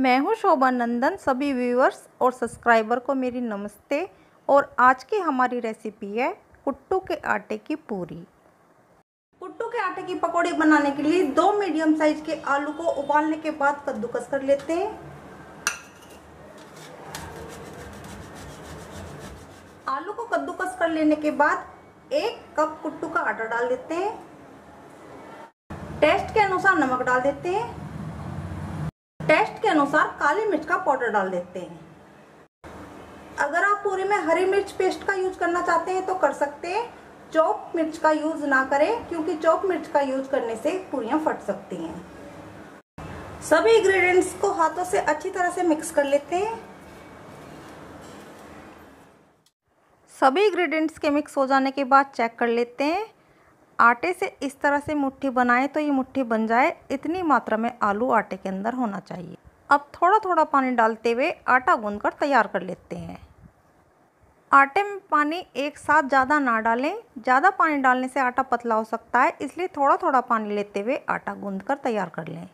मैं हूँ शोभा नंदन, सभी व्यूअर्स और सब्सक्राइबर को मेरी नमस्ते। और आज की हमारी रेसिपी है कुट्टू के आटे की पूरी। कुट्टू के आटे की पकौड़ी बनाने के लिए दो मीडियम साइज़ के आलू को उबालने के बाद कद्दूकस कर लेते हैं। आलू को कद्दूकस कर लेने के बाद एक कप कुट्टू का आटा डाल देते हैं। टेस्ट के अनुसार नमक डाल देते हैं। टेस्ट के अनुसार काली मिर्च का पाउडर डाल देते हैं। अगर आप पूरी में हरी मिर्च पेस्ट का यूज़ करना चाहते हैं तो कर सकते हैं। चौप मिर्च का यूज़ ना करें, क्योंकि चौप मिर्च का यूज़ करने से पूरियाँ फट सकती हैं। सभी इंग्रेडिएंट्स को हाथों से अच्छी तरह से मिक्स कर लेते हैं। सभी इंग्रेडिएंट्स के मिक्स हो जाने के बाद चेक कर लेते हैं। आटे से इस तरह से मुट्ठी बनाएँ तो ये मुट्ठी बन जाए। इतनी मात्रा में आलू आटे के अंदर होना चाहिए। अब थोड़ा थोड़ा पानी डालते हुए आटा गूंद तैयार कर लेते हैं। आटे में पानी एक साथ ज़्यादा ना डालें। ज़्यादा पानी डालने से आटा पतला हो सकता है, इसलिए थोड़ा थोड़ा पानी लेते हुए आटा गूंद कर तैयार कर लें।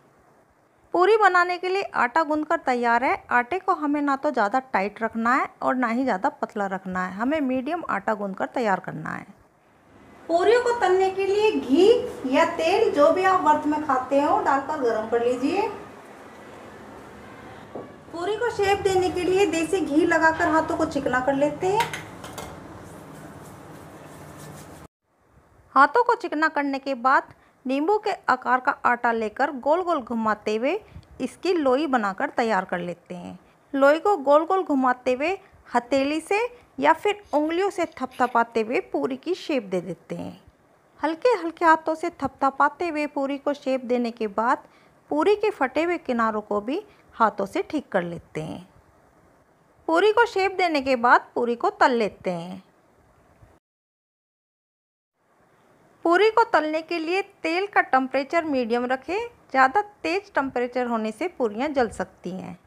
पूरी बनाने के लिए आटा गूंद कर तैयार है। आटे को हमें ना तो ज़्यादा टाइट रखना है और ना ही ज़्यादा पतला रखना है। हमें मीडियम आटा गूंद कर तैयार करना है। पूरियों को तलने के लिए घी या तेल जो भी आप वर्त में खाते हो डालकर गर्म कर लीजिए। पूरी को शेप देने के लिए देसी घी लगाकर हाथों को चिकना कर लेते हैं। हाथों को चिकना करने के बाद नींबू के आकार का आटा लेकर गोल गोल घुमाते हुए इसकी लोई बनाकर तैयार कर लेते हैं। लोई को गोल गोल घुमाते हुए हथेली से या फिर उंगलियों से थपथपाते हुए पूरी की शेप दे देते हैं। हल्के हल्के हाथों से थपथपाते हुए पूरी को शेप देने के बाद पूरी के फटे हुए किनारों को भी हाथों से ठीक कर लेते हैं। पूरी को शेप देने के बाद पूरी को तल लेते हैं। पूरी को तलने के लिए तेल का टेम्परेचर मीडियम रखें, ज़्यादा तेज़ टम्परेचर होने से पूरियाँ जल सकती हैं।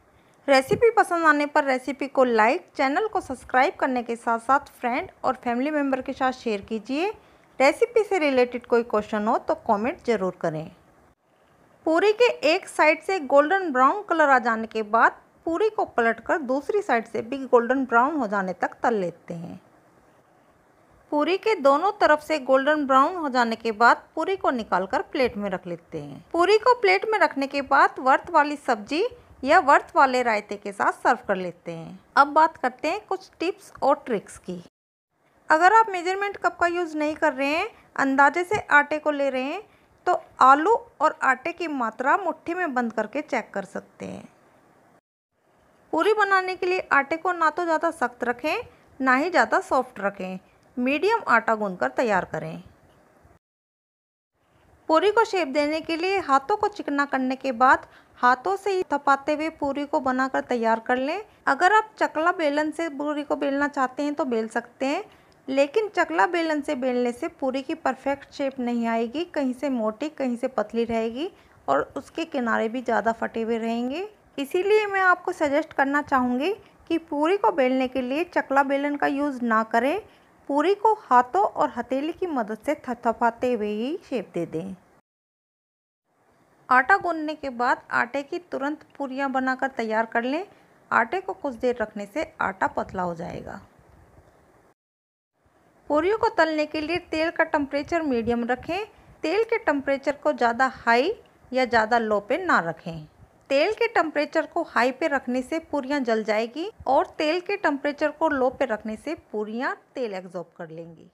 रेसिपी पसंद आने पर रेसिपी को लाइक, चैनल को सब्सक्राइब करने के साथ साथ फ्रेंड और फैमिली मेंबर के साथ शेयर कीजिए। रेसिपी से रिलेटेड कोई क्वेश्चन हो तो कमेंट ज़रूर करें। पूरी के एक साइड से गोल्डन ब्राउन कलर आ जाने के बाद पूरी को पलटकर दूसरी साइड से भी गोल्डन ब्राउन हो जाने तक तल लेते हैं। पूरी के दोनों तरफ़ से गोल्डन ब्राउन हो जाने के बाद पूरी को निकालकर प्लेट में रख लेते हैं। पूरी को प्लेट में रखने के बाद वर्थ वाली सब्ज़ी या वर्थ वाले रायते के साथ सर्व कर लेते हैं। अब बात करते हैं कुछ टिप्स और ट्रिक्स की। अगर आप मेज़रमेंट कप का यूज़ नहीं कर रहे हैं, अंदाजे से आटे को ले रहे हैं तो आलू और आटे की मात्रा मुट्ठी में बंद करके चेक कर सकते हैं। पूरी बनाने के लिए आटे को ना तो ज़्यादा सख्त रखें, ना ही ज़्यादा सॉफ्ट रखें। मीडियम आटा गूंदकर तैयार करें। पूरी को शेप देने के लिए हाथों को चिकना करने के बाद हाथों से ही थपाते हुए पूरी को बनाकर तैयार कर लें। अगर आप चकला बेलन से पूरी को बेलना चाहते हैं तो बेल सकते हैं, लेकिन चकला बेलन से बेलने से पूरी की परफेक्ट शेप नहीं आएगी, कहीं से मोटी, कहीं से पतली रहेगी और उसके किनारे भी ज़्यादा फटे हुए रहेंगे। इसीलिए मैं आपको सजेस्ट करना चाहूँगी कि पूरी को बेलने के लिए चकला बेलन का यूज़ ना करें। पूरी को हाथों और हथेली की मदद से थपथपाते हुए ही शेप दे दें। आटा गूंदने के बाद आटे की तुरंत पूरियाँ बनाकर तैयार कर लें। आटे को कुछ देर रखने से आटा पतला हो जाएगा। पूरियों को तलने के लिए तेल का टेम्परेचर मीडियम रखें। तेल के टेम्परेचर को ज़्यादा हाई या ज़्यादा लो पे ना रखें। तेल के टेम्परेचर को हाई पे रखने से पूरियाँ जल जाएगी और तेल के टेम्परेचर को लो पे रखने से पूरियाँ तेल एग्जॉर्ब कर लेंगी।